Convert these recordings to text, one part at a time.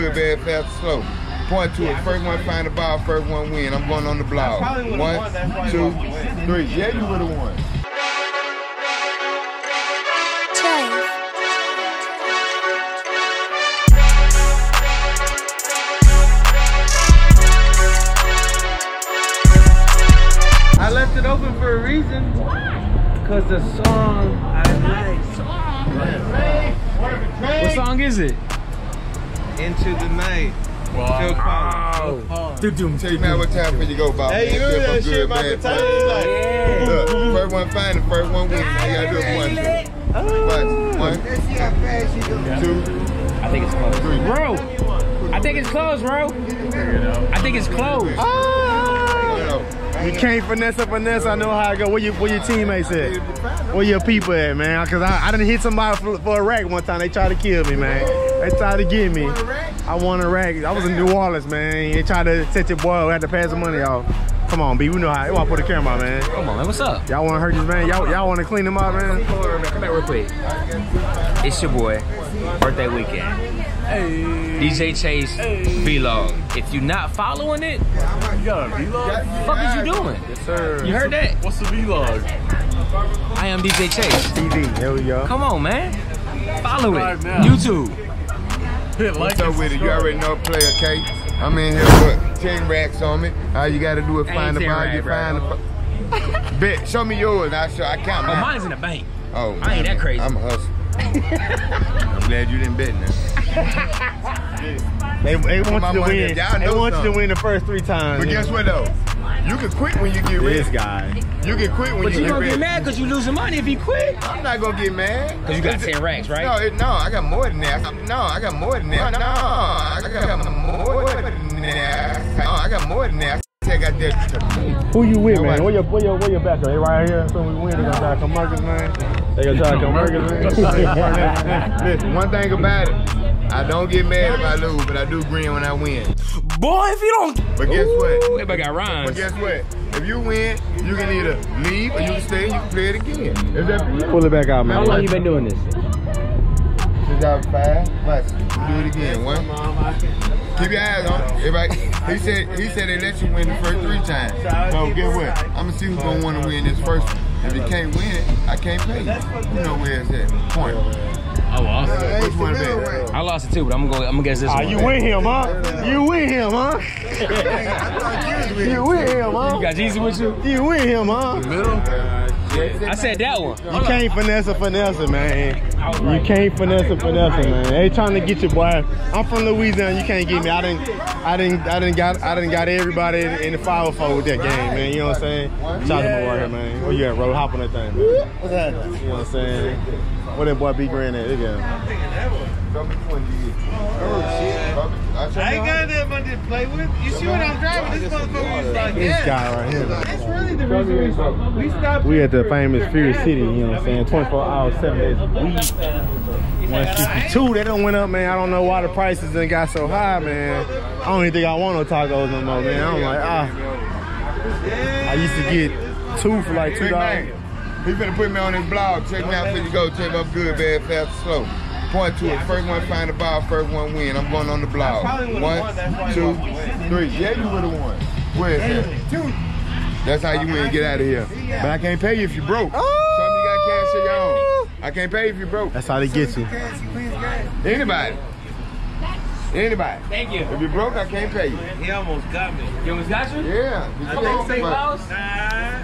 good, bad, fast, slow. Point to it. First one find the ball, first one win. I'm going on the blog. One, two, three. Yeah, you would have won. I left it open for a reason. Cause the song I like. What song is it? Into the night. Phil Collins. Oh. Dude, Tell man what time for you go, Bob. Hey, you Man, remember that shit good, about the time? fast. Like, Yeah. Look, first one find the first one win. Now you gotta do it one. Watch. One, oh. two, I think it's closed. three. Bro, I think it's closed, bro. I think it's closed. No, You can't finesse a finesse. I know how it go. Where your where your teammates at? Where your people at, man? Cause I, I didn't hit somebody for, for a rack one time. They tried to kill me, man. They tried to get me. I won a rack. I was in New Orleans, man. They tried to set your boy. We had to pass the money off. Come on, B. We know how. You want to put the camera on, man. Come on, man. What's up? Y'all want to hurt this man? Y'all y'all want to clean him up, man? Come over, man. Come back real quick. It's your boy, birthday weekend. DJ Chase vlog. If you're not following it, You got a vlog? fuck is you doing? Yes, sir. You heard that? What's the vlog? I am DJ Chase. TV. There we go. Come on, man. Follow it. Now. YouTube. Hit like What's up with it? You already know play player K. I'm in here with 10 racks on me. All you gotta do is find the 10 You find the ball. Bet. Show me yours. I show. I count Oh, mine's in the bank. Oh, I ain't that crazy. I'm a hustler. I'm glad you didn't bet now. They, they want you to win. y'all They know want you to win the first three times. But guess what though? You can quit when you get rich. This guy. You can quit when But you, you get gonna ready. get mad because you losing money if you quit. I'm not gonna get mad. Because you got It's- 10 racks, right? No, it, no, I got more than that. No, I got more than that. No, I got more than that. No, I got more than that. I got that. Who you with, man? Where your where your where your back? They right here. So we win. They gonna try to come Marcus, man. They gonna try to come Marcus, man. Listen, one thing about it, I don't get mad if I lose, but I do grin when I win. Boy, if you don't. But guess what? Everybody got rhymes. But guess what? If you win, you can either leave or you can stay and you can play it again. Is that for you? Pull it back out, man. How long you been doing this? 2005. Watch. Do it again. One. Keep your eyes on it. Everybody. He said he said they let you win the first three times. So guess what? I'm gonna see who's gonna want to win this first one. If you can't win it, I can't pay you. You know where it's at. Point. I lost. Which one bet? I lost it too, but I'm gonna go. I'm gonna guess this Ah, one. you win him, huh? You win him, huh? you win him, huh? You got Jeezy with you? You win him, huh? I said that one. You can't finesse a finesse, man. You can't finesse a finesse, man. They trying to get you, boy. I'm from Louisiana. You can't get me. I didn't, I didn't, I didn't got, I didn't got everybody in the five four with that game, man. You know what I'm saying? Shout out to my boy here, man. Where you at, bro? Hop on that thing, man. What's that? You know what I'm saying? Where that boy B Grand at? Look at him. Show me which one you get. Oh. I I ain't got that money to play with. You see what I'm driving? This motherfucker is like, This guy right here. That's really the reason we, we stopped. We at the famous Fuel City, you know what I'm saying? 24 hours, 7 days a week. 162, they don't went up, man. I don't know why the prices done got so high, man. I don't even think I want no tacos no more, man. I'm like, ah. I used to get two for like $2. Man. He finna put me on his blog. Check me out before you go. Check up good, bad, fast, slow. Point to it. First one find the ball, first one win. I'm going on the blog. probably would've One, won. That's why you two, walked away. three. Yeah, you would have won. Where is that? That's how you win. Get out of here. But I can't pay you if you broke. Oh. of you got cash of your own. I can't pay if you broke. That's how they get you. Anybody. Anybody. Thank you. If you broke, I can't pay you. He almost got me. You almost got you? Yeah. Come on, big boss. Nah,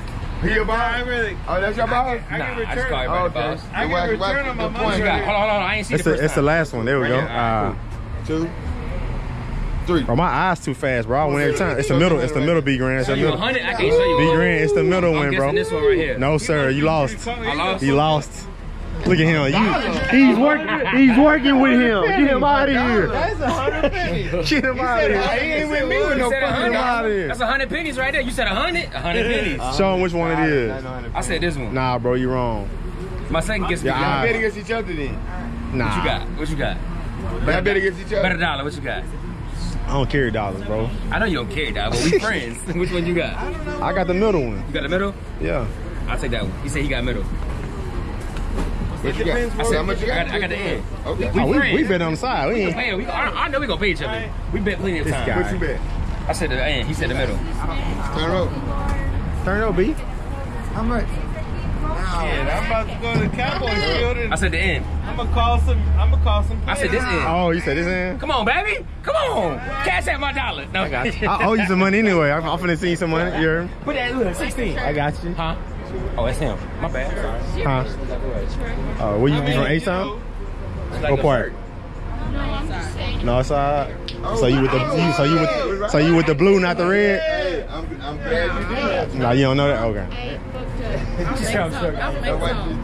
He your boss? I really. Oh, that's your boss? I Nah, can I just return. call Oh, everybody okay. boss. I can return on my money. What you point. got? Hold on, hold on. I ain't see It's the the, first it's the last one. There we go. Right here. Uh, Two, three. bro, my eyes too fast, bro. I win every time. It's the middle. It's the middle B Grand. It's the middle. I can't show you. B Grand. It's the middle one, bro. guessing this one right here. No, sir. You lost. I lost. He lost. Look at him. You, he's working. He's working with him. Get him out of here. That's a hundred pennies. Get him out of here. He ain't with me with no fucking out of here. That's a hundred pennies right there. You said a hundred? A hundred pennies. Show him which one it is. I said this one. Nah, bro, you wrong. My second guess. Yeah, you I- Bet against each other then. Nah, What you got? What you got? Bet bet against each other. Better dollar. What you got? I don't carry dollars, bro. I know you don't care, dollars, but we friends. Which one you got? I got the middle one. You got the middle? Yeah. I'll take that one. He said he got middle. What you got? I said, how much you got? I got- I got the end. Okay. Oh, we, we bet on the side. We ain't. Man, we, I, I know we gonna pay each other. We bet plenty of This time. guy. What you bet? I said the end. He said the middle. Turn it over. Turn it over, B. How much? Shit, I'm about to go to the Cowboys field I said the end. I'm gonna call some. I'm gonna call some. I said this end. Oh, you said this in? Come on, baby. Come on. Cash out my dollar. No, I got you. I owe you some money anyway. I'm, I'm finna see you some money. You heard me? Put that look, 16. I got you. Huh? Oh, that's him. My bad. Sorry. Huh? Oh, where you, you from H-Town? What part? North side. So you with the you, so you with so you with the blue, not the red? Hey, I'm, I'm glad you did. No, you don't know that. Okay. That's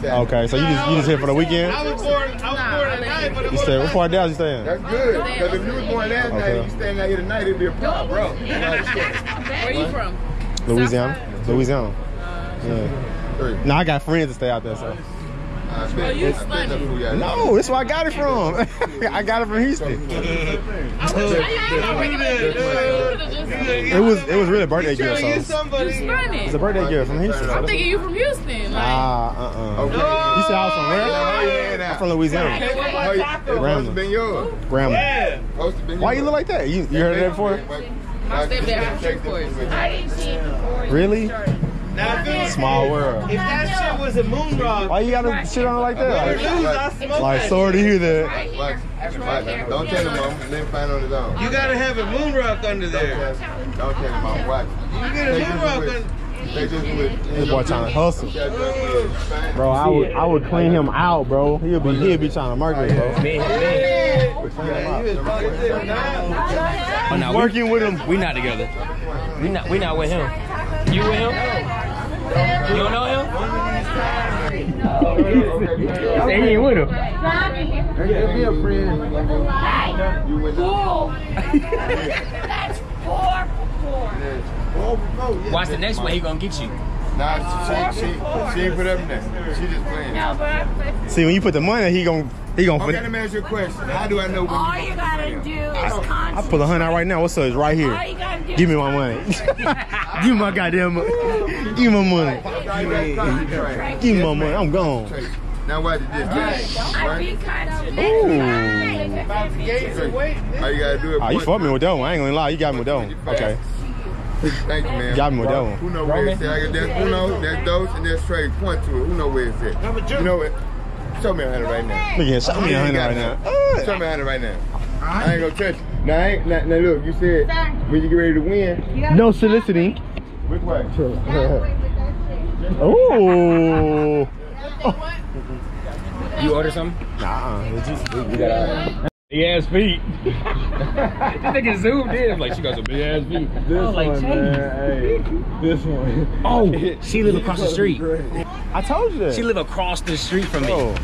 why. Okay. So you just you just here for the weekend? I was born. I was born at but it You was. stay. What part of Dallas you stay in? That's good. Because if you was born last night Okay. and you staying out here tonight, it'd be a problem. Bro. Where you from? Louisiana. Louisiana. Yeah. Three. No, I got friends that stay out there. So. I bet, you I bet funny. that's who y'all is. No, that's where I got it from. I got it from Houston. It was it was really a birthday gift. So it's a birthday gift from Houston. I'm thinking you from Houston. Like, Ah, uh, uh. Okay. You said I was from Now, where? hold your hand out. I'm from Louisiana. Hey, what Oh, yeah. tacos? It's supposed to been yours. Grandma. Yeah. Supposed to been Why you look like that? You, you heard of that before? My stepdad from Shreveport. I didn't see it before. Really? Now, Small world. if that shit was a moon rock, Why you gotta shit on it like that? I smoke Like, like that sorry to hear that. Watch, watch. Don't tell him, mom. Let him find on his own. You gotta have a moon rock under there. Don't tell him, mom. Watch. You get a moon rock under. They just with. This boy trying to hustle. Bro, I would I would clean him out, bro. He'll be he'll be trying to murder me, bro. Me, me. Yeah, you was fucking sick now. Oh, no, we, Working with him. we not together. We not. We not with him. You with him? You don't know him? Say he ain't with him. be a friend. You Cool. That's four four. Watch the next one. He gonna get you. Nah, she, she, she ain't put up in there. She just playing. No, but See, when you put the money, he gon' he gon' Okay, put. let me ask you a question. How do I know when all you you gotta do is I concentrate. pull a hundred out right now. What's up? It's right All here. you gotta do Give me my money. Give me my goddamn money. Give me my money. Give me my money. I'm gone. Now watch this. I be Right? Ooh. Gates are waiting. All you gotta do is Oh, ah, you fucked me with that one. I ain't gonna lie. You got me with that one. Okay. Thank you, man. Got me with that one. Who know where it's at? I got that's Uno, that's Dose, and that's Trey. Point to it. Who know where it's at? You know what? Show me a hundred right now. Look at show me a hundred right now. Show me a hundred right now. I ain't gonna touch it. Now, I now, now look, you said when you get ready to win, No soliciting. which way? Ooh. You order something? Nah, it's just, Big ass feet. this nigga zoomed in. I'm like, she got some big ass feet. I was like, Chase. this one. Oh, she live across the street. I told you that. She live across the street from me. Oh,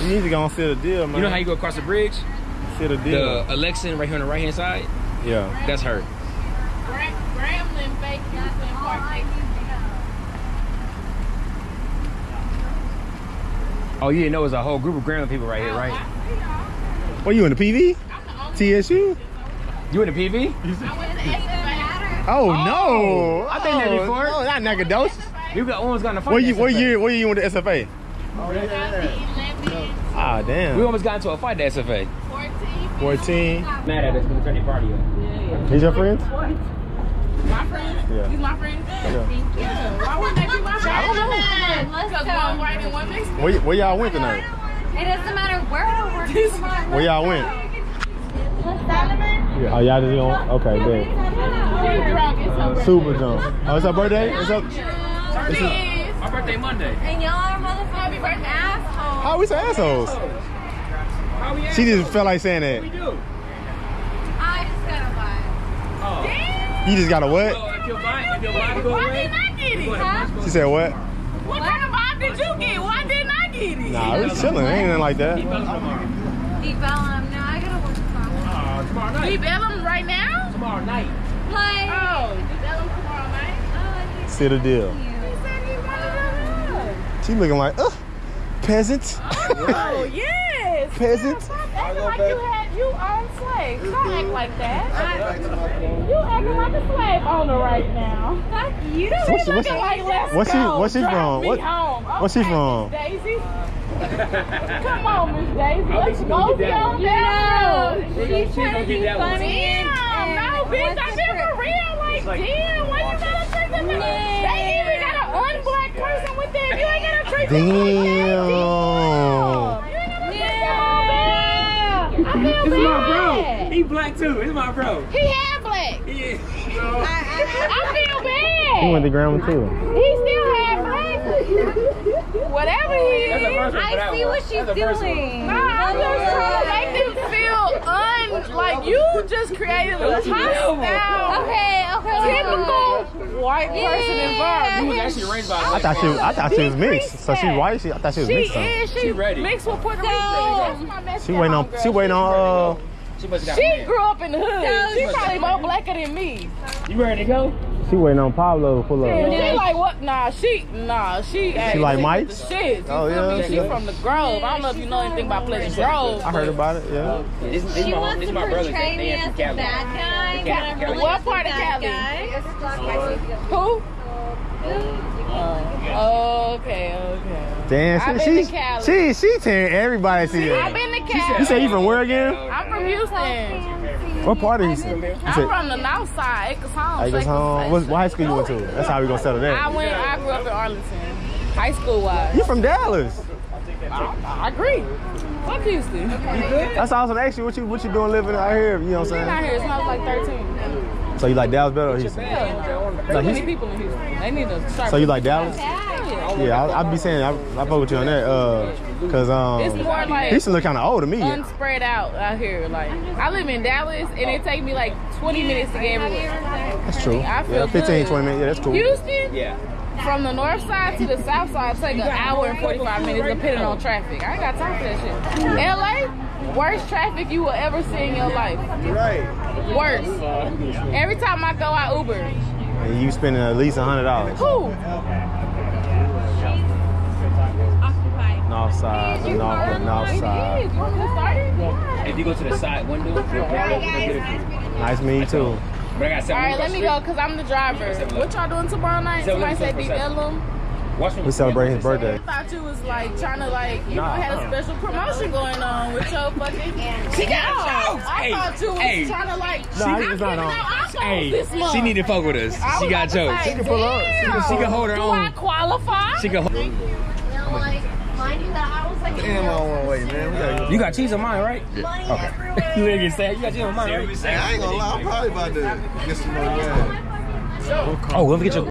you need to go and seal the deal, man. You know how you go across the bridge? Seal the deal? The Alexa right here on the right hand side? yeah. That's her. Grambling bake and partake. Oh, you didn't know it was a whole group of Grambling people right here, right? What you in the PV? TSU? You in the PV? Oh, no! I've been there Oh, before. No, not Nacogdoches. You got almost got in a fight. What you? at What SFA. year? What year you went to SFA? Ah, damn. We almost got into a fight at SFA. 14. Mad at us because turn their party up. These your friends? My friend? Yeah. You my friend? Yeah. Yeah. Why wouldn't they be my friend? I don't know. Let's Because go. one white and one Mexican. Where, where y'all went tonight? It doesn't matter where we're working. Come. Where y'all went? Oh, y'all just going? Okay, good. You drunk. Super jump. Oh, it's her birthday? It's up. Please. My birthday Monday. And y'all are motherfucking assholes. How we some assholes? She just felt like saying that. do? I just gotta buy. You just got a what? if your vibe, if your vibe go Why away, didn't I get it? Huh? She said what? What kind of vibe did you get? Why didn't I get it? Nah, we was chilling. Ain't nothing like that. Deep Ellum. No, I gotta work tomorrow. tomorrow night. Deep Ellum right now? Tomorrow night. Like, Oh, Deep Ellum tomorrow night? oh, I See the deal. He said he wanted She looking like, uh, peasant. Oh, yes. Peasant. Acting like you had, You own slaves. Don't act like that. You acting like a slave owner right now. Fuck you. What's- You what's- like let's what's she- go. what's she Drive from? Me What- home. what's she Okay, from? Daisy. Come on, Miss Daisy. Let's go gonna get that down one. there. She's trying to be that one. funny Damn, and no, bitch, what's I've been for real. Like, like- damn, why you gotta treat them? They even got an unblack person with them. You ain't gotta treat them. Damn. like that. You ain't gotta treat them like that. I feel This is my bro. bad. He black too. This is my bro. He had black. He is. I feel bad. He went to Grambling too. He still had black. Whatever he is. first one for I see what she's That's the first one. doing. Nah, I'm just trying to make them feel un like you just created a hostile, Okay, okay. typical white person Yeah. environment. He was actually raised by a I thought she, was, I thought she was mixed. So she white. She, I thought she was She mixed. Though. is. She, She ready. mixed with Puerto Rican. That's my messed She up waiting on. She waiting on. Uh, She must got She grew up in the hood. So She she- probably more blacker than me. You ready to go? she waiting on Pablo to pull up. She like what? Nah, she nah, she. She like the Mike's? Shit. Oh, yeah, she She from the Grove. I don't know if you know anything about Pleasant Grove. I heard about it. Yeah. Yeah, this, this She my, wants this to my portray me as from the Cali. bad guy. Cali, but Cali. What part of Cali? guy. Who? Oh, okay, okay. Damn. I've She, she, she, she tearing everybody see I've it. been to Cali. You say you from where again? I'm from Houston. What part of Houston? I'm said from the north side, Acres Home. Acres home. What, what high school you went to? That's how we gonna settle I that. went. I grew up in Arlington, high school wise. You from Dallas? I agree. Fuck Houston. That's awesome. Actually, what you what you doing living out here? You know what Been out I'm here since I was like 13. So you like Dallas better or Houston? Yeah. Like Too many Houston? people in Houston. They need to start. So you like Dallas? Yeah. Yeah, I, I be saying I, I fuck with you on that. Uh, cause um, It's more like Houston look kind of old to me. unspread out out here. Like I live in Dallas, and it take me like 20 minutes to get everywhere. That's true. I feel Yeah, 15, good. 20 minutes. Yeah, that's cool. Houston, Yeah. from the north side to the south side, take an hour and 45 minutes depending on traffic. I ain't got time for that shit. LA, worst traffic you will ever see in your life. Right. Worst. Every time I go, I Uber. And you spending at least a hundred dollars. Who? North side, the north, the north side. is. You want me to start it? If you go to the side window, you'll probably get it. Nice meeting you too. But I got All seven right, let me go because I'm the driver. What y'all doing tomorrow night? Somebody said eleven, Deep seven. Ellum. Watch. We celebrating his birthday. I thought you was like trying to like you know had a uh. special promotion going on with your fucking. She got No, jokes. I Hey, thought you was hey. trying to like. Nah, I'm not on. Hey, this month. she need to fuck with us. I She got about jokes. say, She can pull up. She can- damn. She can hold her Do own. I qualify? She can. Damn, I don't want to wait, man. We gotta go. You got cheese on mine, right? Okay. you ain't get sad. You got cheese on mine, right? I ain't gonna lie, I'm probably about to get some more gas. Oh, let me get your.